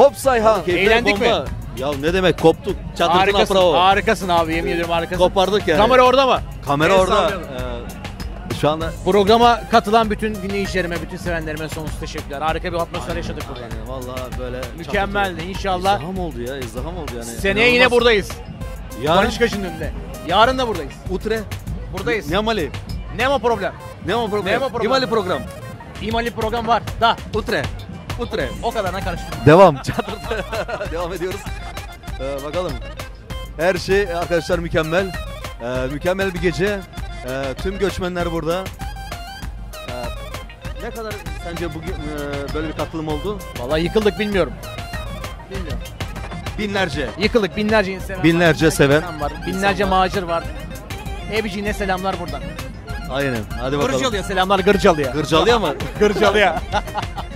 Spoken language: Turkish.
Kop Sayhan. Eğlendik bomba. Ya ne demek koptuk. Çatırtın Harikasın, bravo. harikasın abi yemin ediyorum harikasın. Kopardık yani. Kamera orada mı? Kamera El orada. Ee, şu anda Programa katılan bütün dinleyicilerime, bütün sevenlerime sonsuz teşekkürler. Harika bir atmosfer yaşadık burada. yani vallahi böyle Mükemmeldi inşallah. İzdiham oldu ya, izdiham oldu yani. Seneye yine buradayız. Yarın Barışkaş'ın önünde. Yarın da buradayız. Utre. Buradayız. Nemali. Nemo problem. Nemo program. Nemo program. İmali program. İmali program var. Da. Utre. Utre. O kadarına karıştım. Devam. Çatırtı. Devam ediyoruz. Ee, bakalım. Her şey arkadaşlar mükemmel. Ee, mükemmel bir gece. Ee, tüm göçmenler burada. Ee, ne kadar sence bugün e, böyle bir katılım oldu? Vallahi yıkıldık bilmiyorum. Bilmiyorum. Binlerce. Yıkıldık binlerce seven Binlerce var. seven insan var. Binlerce insan var. macir var. Ebiciğine selamlar buradan. Aynen. Hadi bakalım. Gırcalı'ya selamlar Gırcalı'ya. Gırcalı'ya mı? Gırcalı'ya.